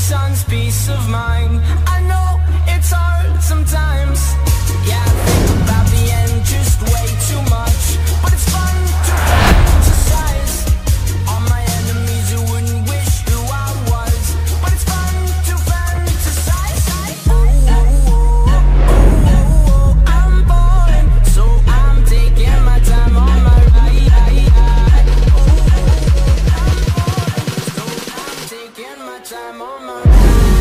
son's peace of mind. I know it's hard sometimes. time on my mind.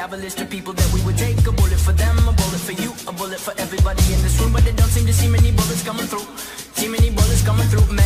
have a list of people that we would take. A bullet for them, a bullet for you A bullet for everybody in this room. But they don't seem to see many bullets coming through. See many bullets coming through.